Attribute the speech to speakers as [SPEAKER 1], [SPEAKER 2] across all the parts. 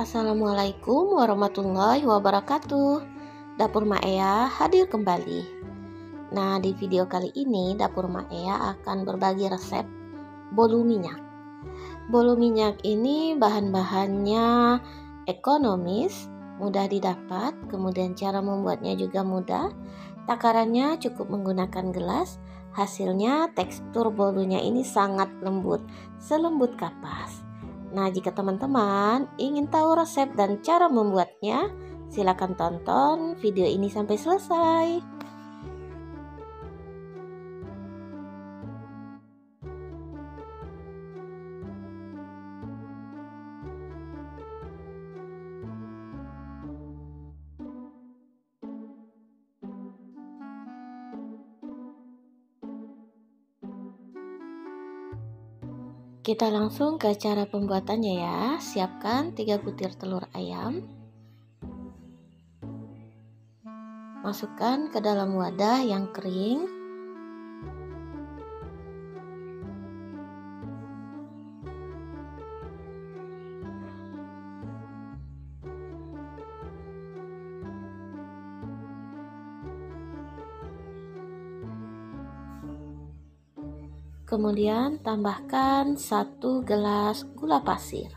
[SPEAKER 1] Assalamualaikum warahmatullahi wabarakatuh. Dapur Maea hadir kembali. Nah di video kali ini Dapur Maea akan berbagi resep bolu minyak. Bolu minyak ini bahan-bahannya ekonomis, mudah didapat Kemudian cara membuatnya juga mudah. Takarannya cukup menggunakan gelas Hasilnya tekstur bolunya ini sangat lembut, selembut kapas Nah, jika teman-teman ingin tahu resep dan cara membuatnya, silakan tonton video ini sampai selesai. Kita langsung ke cara pembuatannya ya. Siapkan 3 butir telur ayam. Masukkan ke dalam wadah yang kering. Kemudian tambahkan satu gelas gula pasir.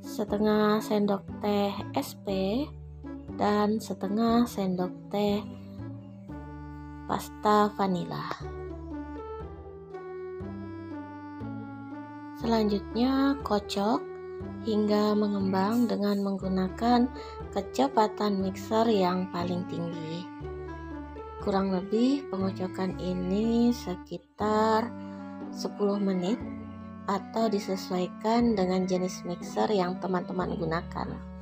[SPEAKER 1] Setengah sendok teh SP dan setengah sendok teh pasta vanila. Selanjutnya kocok hingga mengembang dengan menggunakan kecepatan mixer yang paling tinggi kurang lebih pengocokan ini sekitar 10 menit atau disesuaikan dengan jenis mixer yang teman-teman gunakan.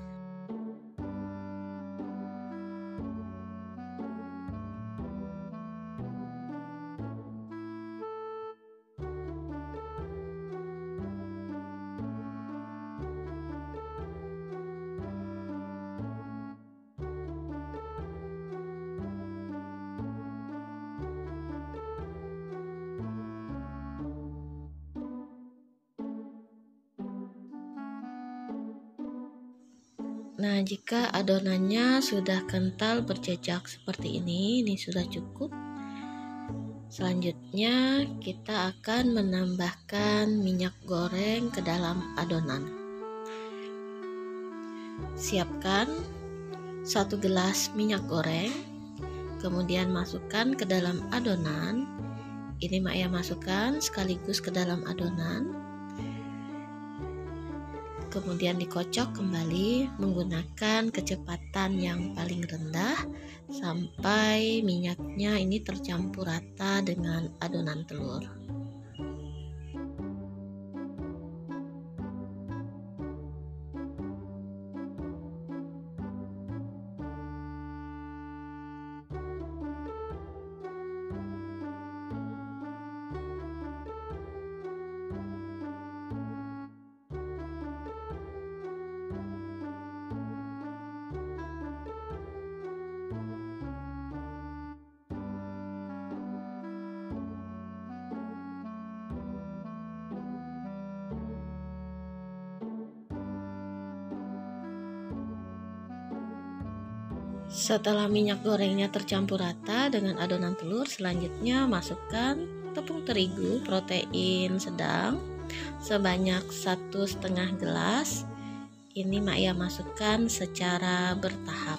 [SPEAKER 1] Nah, jika adonannya sudah kental berjejak seperti ini, ini sudah cukup. Selanjutnya, kita akan menambahkan minyak goreng ke dalam adonan. Siapkan satu gelas minyak goreng, kemudian masukkan ke dalam adonan. Ini Maya masukkan sekaligus ke dalam adonan kemudian dikocok kembali menggunakan kecepatan yang paling rendah sampai minyaknya ini tercampur rata dengan adonan telur. Setelah minyak gorengnya tercampur rata dengan adonan telur, selanjutnya masukkan tepung terigu protein sedang sebanyak satu setengah gelas. Ini Maya masukkan secara bertahap.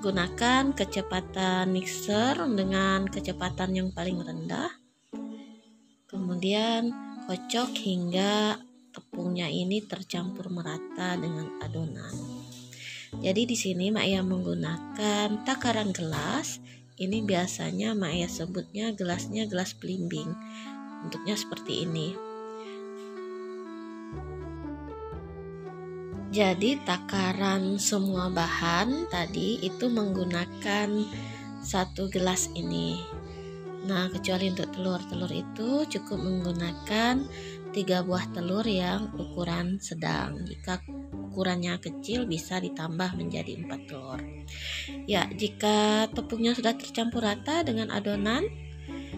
[SPEAKER 1] Gunakan kecepatan mixer dengan kecepatan yang paling rendah. Kemudian kocok hingga tepungnya ini tercampur merata dengan adonan. Jadi di sini Maya menggunakan takaran gelas. Ini biasanya Maya sebutnya gelasnya gelas belimbing. Bentuknya seperti ini. Jadi takaran semua bahan tadi itu menggunakan satu gelas ini. Nah, kecuali untuk telur, telur itu cukup menggunakan tiga buah telur yang ukuran sedang. Jika ukurannya kecil bisa ditambah menjadi 4 telur. Ya, jika tepungnya sudah tercampur rata dengan adonan,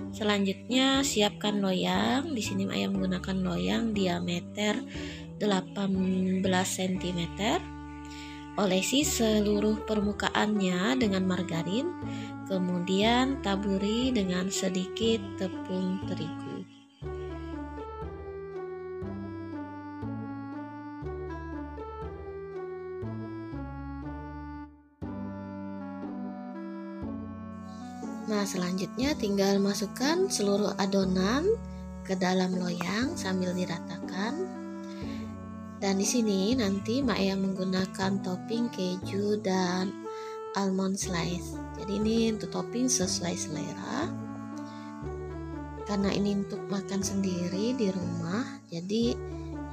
[SPEAKER 1] Selanjutnya siapkan loyang. Di sini ayah menggunakan loyang diameter 18 cm. Olesi seluruh permukaannya dengan margarin, kemudian taburi dengan sedikit tepung terigu. Nah, selanjutnya tinggal masukkan seluruh adonan ke dalam loyang sambil diratakan. Dan di sini nanti Maya menggunakan topping keju dan almond slice. Jadi ini untuk topping sesuai selera. Karena ini untuk makan sendiri di rumah, jadi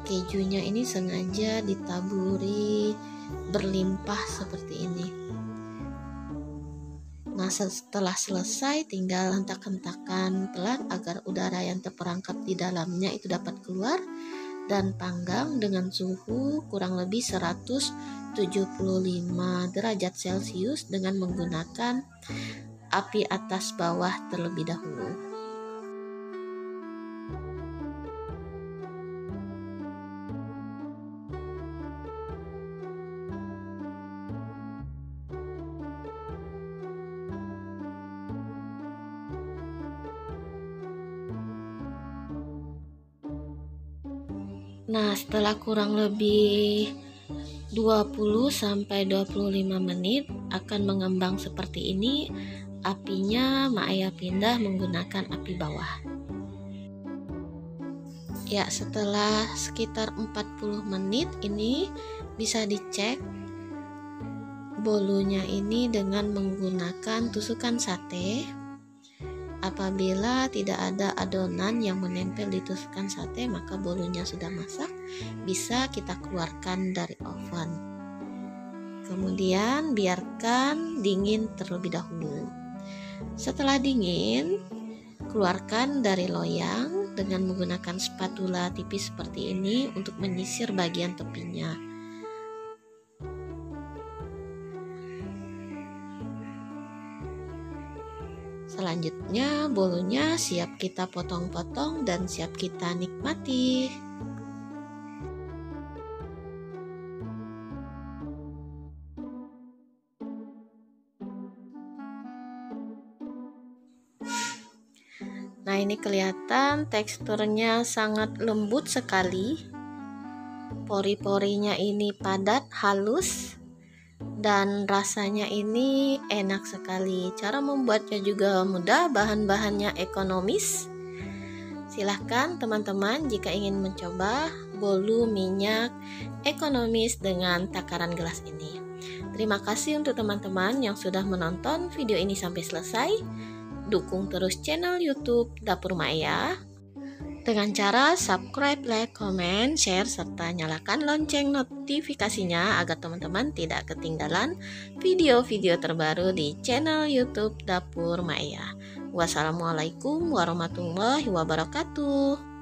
[SPEAKER 1] kejunya ini sengaja ditaburi berlimpah seperti ini. Nah setelah selesai tinggal hentak-hentakan pelan agar udara yang terperangkap di dalamnya itu dapat keluar dan panggang dengan suhu kurang lebih 175 derajat celcius dengan menggunakan api atas bawah terlebih dahulu. Nah, setelah kurang lebih 20 sampai 25 menit akan mengembang seperti ini. Apinya Maaya pindah menggunakan api bawah. Ya, setelah sekitar 40 menit ini bisa dicek bolunya ini dengan menggunakan tusukan sate Apabila tidak ada adonan yang menempel di tusukkan sate, maka bolunya sudah masak, bisa kita keluarkan dari oven. Kemudian biarkan dingin terlebih dahulu. Setelah dingin, keluarkan dari loyang dengan menggunakan spatula tipis seperti ini untuk menyisir bagian tepinya. Selanjutnya, bolunya siap kita potong-potong dan siap kita nikmati. Nah, ini kelihatan teksturnya sangat lembut sekali. Pori-porinya ini padat, halus dan rasanya ini enak sekali. Cara membuatnya juga mudah, bahan-bahannya ekonomis. Silahkan teman-teman jika ingin mencoba bolu minyak ekonomis dengan takaran gelas ini. Terima kasih untuk teman-teman yang sudah menonton video ini sampai selesai. Dukung terus channel YouTube Dapur Maya dengan cara subscribe, like, comment, share, serta nyalakan lonceng notifikasinya agar teman-teman tidak ketinggalan video-video terbaru di channel YouTube Dapur Maya. Wassalamualaikum warahmatullahi wabarakatuh.